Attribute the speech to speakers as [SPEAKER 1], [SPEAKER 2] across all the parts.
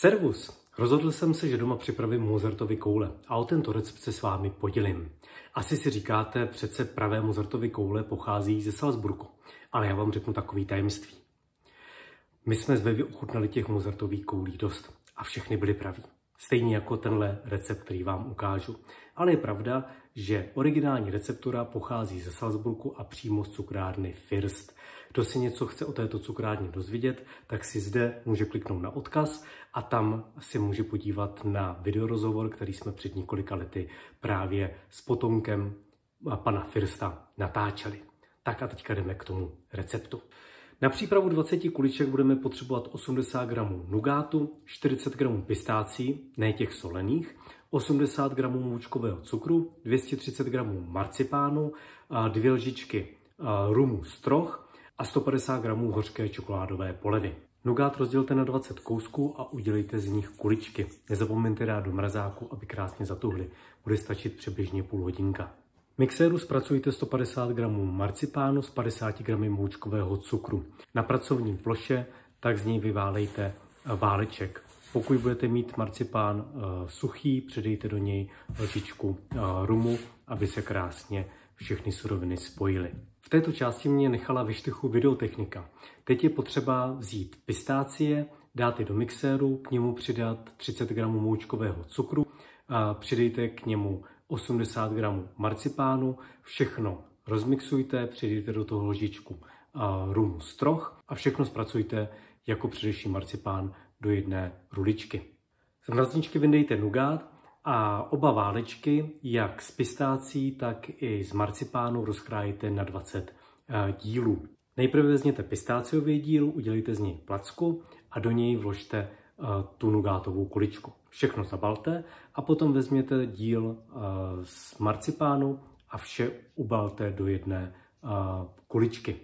[SPEAKER 1] Servus! Rozhodl jsem se, že doma připravím Mozartovy koule a o tento recept se s vámi podělím. Asi si říkáte, přece pravé Mozartovy koule pochází ze Salzburgu, ale já vám řeknu takový tajemství. My jsme z Vevy ochutnali těch Mozartových koulí dost a všechny byly praví. Stejně jako tenhle recept, který vám ukážu. Ale je pravda, že originální receptura pochází ze Salzburgu a přímo z cukrárny First. Kdo si něco chce o této cukrárně dozvědět, tak si zde může kliknout na odkaz a tam si může podívat na videorozhovor, který jsme před několika lety právě s potomkem pana Firsta natáčeli. Tak a teďka jdeme k tomu receptu. Na přípravu 20 kuliček budeme potřebovat 80 g nugátu, 40 g pistácí, ne těch solených, 80 g můčkového cukru, 230 g marcipánu, dvě lžičky rumu stroh a 150 g hořké čokoládové polevy. Nugát rozdělte na 20 kousků a udělejte z nich kuličky. Nezapomeňte dát do mrazáku, aby krásně zatuhly. Bude stačit přibližně půl hodinka. Mixéru zpracujte 150 g marcipánu s 50 g moučkového cukru. Na pracovní ploše tak z něj vyválejte eh, váleček. Pokud budete mít marcipán uh, suchý, přidejte do něj lžičku uh, rumu, aby se krásně všechny suroviny spojily. V této části mě nechala vyštychu videotechnika. Teď je potřeba vzít pistácie, dát je do mixéru, k němu přidat 30 g moučkového cukru, a přidejte k němu 80 gramů marcipánu, všechno rozmixujte, přidejte do toho lžičku rumu stroh a všechno zpracujte jako především marcipán do jedné ruličky. Z mrazničky vyndejte nugát a oba válečky, jak z pistácí, tak i z marcipánu rozkrájíte na 20 dílů. Nejprve vezměte pistáciový díl, udělejte z něj placku a do něj vložte tu nugátovou kuličku. Všechno zabalte a potom vezměte díl z marcipánu a vše ubalte do jedné kuličky.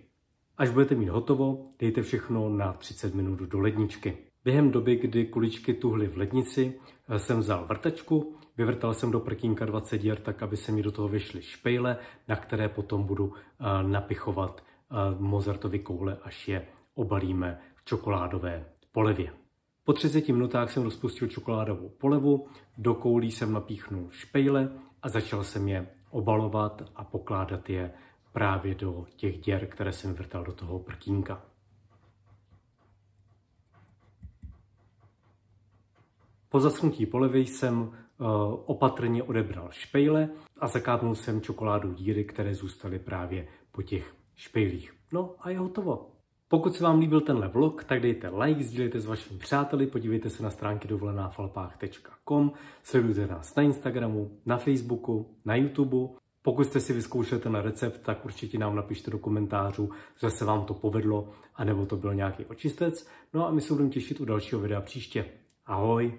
[SPEAKER 1] Až budete mít hotovo, dejte všechno na 30 minut do ledničky. Během doby, kdy kuličky tuhly v lednici, jsem vzal vrtačku, vyvrtal jsem do prkínka 20 děr, tak aby se mi do toho vyšly špejle, na které potom budu napichovat Mozartovy koule, až je obalíme v čokoládové polevě. Po 30 minutách jsem rozpustil čokoládovou polevu, do koulí jsem napíchnul špejle a začal jsem je obalovat a pokládat je právě do těch děr, které jsem vrtal do toho prkínka. Po zasunutí polevy jsem uh, opatrně odebral špejle a zakápnul jsem čokoládu díry, které zůstaly právě po těch špejlích. No a je hotovo. Pokud se vám líbil tenhle vlog, tak dejte like, sdílejte s vašimi přáteli, podívejte se na stránky dovolenáfalpách.com, sledujte nás na Instagramu, na Facebooku, na YouTube. Pokud jste si vyzkoušeli ten recept, tak určitě nám napište do komentářů, že se vám to povedlo, anebo to byl nějaký očistec. No a my se budeme těšit u dalšího videa příště. Ahoj!